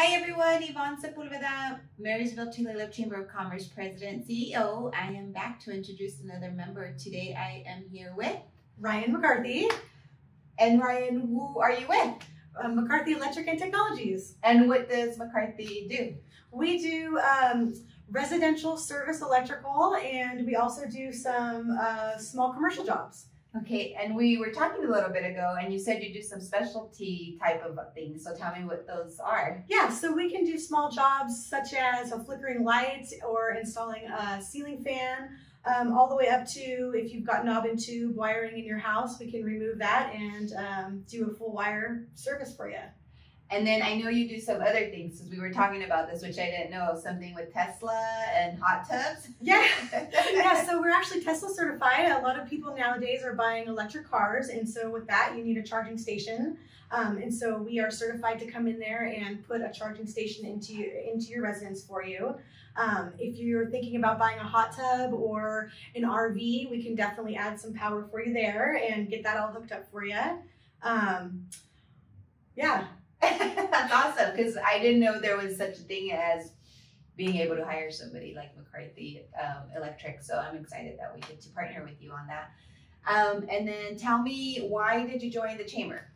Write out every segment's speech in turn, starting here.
Hi everyone, Yvonne Sepulveda, Marysville Tulalip Chamber of Commerce President CEO. I am back to introduce another member. Today I am here with Ryann McCarthy. And Ryann, who are you with? Uh, McCarthy Electric and Technologies. And what does McCarthy do? We do um, residential service electrical and we also do some uh, small commercial jobs. Okay, and we were talking a little bit ago, and you said you do some specialty type of things. So tell me what those are. Yeah, so we can do small jobs such as a flickering light or installing a ceiling fan, um, all the way up to if you've got knob and tube wiring in your house, we can remove that and um, do a full wire service for you. And then I know you do some other things because we were talking about this, which I didn't know, something with Tesla and hot tubs. Yeah, yeah. So we're actually Tesla certified. A lot of people nowadays are buying electric cars, and so with that, you need a charging station. Um, and so we are certified to come in there and put a charging station into into your residence for you. Um, if you're thinking about buying a hot tub or an RV, we can definitely add some power for you there and get that all hooked up for you. Um, yeah, That's awesome because I didn't know there was such a thing as being able to hire somebody like McCarthy um, Electric. So I'm excited that we get to partner with you on that. Um, and then tell me, why did you join the chamber?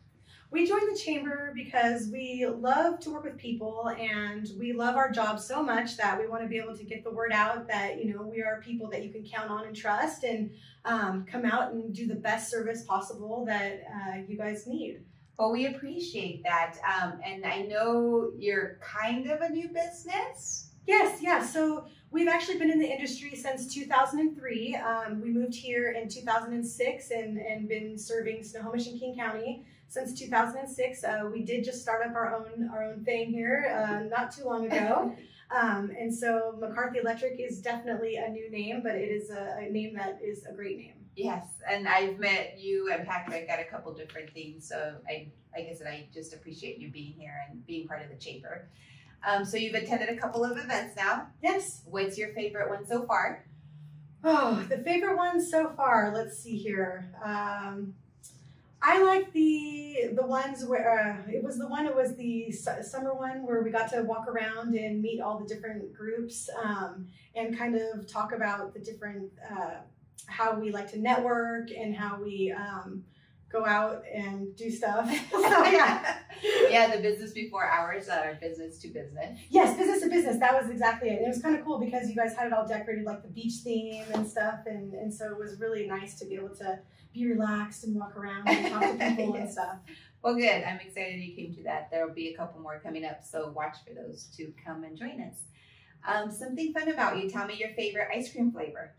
We joined the chamber because we love to work with people and we love our job so much that we want to be able to get the word out that, you know, we are people that you can count on and trust and um, come out and do the best service possible that uh, you guys need. Well, we appreciate that. Um, and I know you're kind of a new business. Yes, yeah. So we've actually been in the industry since 2003. Um, we moved here in 2006 and, and been serving Snohomish and King County since 2006. Uh, we did just start up our own our own thing here uh, not too long ago. Um, and so McCarthy Electric is definitely a new name, but it is a, a name that is a great name. Yes, and I've met you and Patrick at a couple different things, so I, like I said, I just appreciate you being here and being part of the chamber. Um, so you've attended a couple of events now. Yes. What's your favorite one so far? Oh, the favorite one so far. Let's see here. Um, I like the the ones where uh, it was the one. It was the summer one where we got to walk around and meet all the different groups um, and kind of talk about the different uh, how we like to network and how we um, go out and do stuff. so yeah, yeah, the business before hours are business to business. Yes, business to business. That was exactly it. And it was kind of cool because you guys had it all decorated like the beach theme and stuff, and and so it was really nice to be able to be relaxed and walk around and talk to people yes. and stuff. Well, good. I'm excited you came to that. There will be a couple more coming up, so watch for those to come and join us. Um, something fun about you. Tell me your favorite ice cream flavor.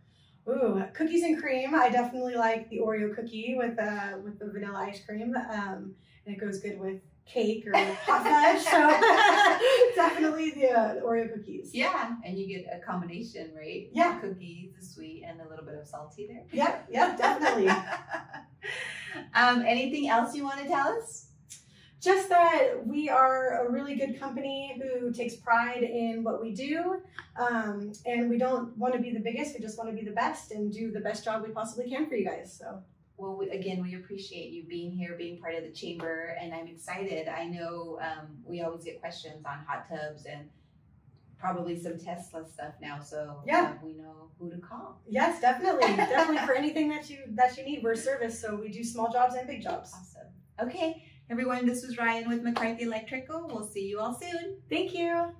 Ooh, cookies and cream. I definitely like the Oreo cookie with uh, with the vanilla ice cream, um, and it goes good with cake or hot fudge. So definitely the, uh, the, Oreo cookies. Yeah, and you get a combination, right? Yeah, the cookies, the sweet, and a little bit of salty there. Yep, yep, definitely. um, anything else you want to tell us? Just that we are a really good company who takes pride in what we do. Um, and we don't want to be the biggest, we just want to be the best and do the best job we possibly can for you guys. So. Well, we, again, we appreciate you being here, being part of the chamber, and I'm excited. I know um, we always get questions on hot tubs and probably some Tesla stuff now, so yeah, uh, we know who to call. Yes, definitely, definitely for anything that you that you need. We're a service, so we do small jobs and big jobs. Awesome. Okay. Everyone, this was Ryann with McCarthy Electrical. We'll see you all soon. Thank you.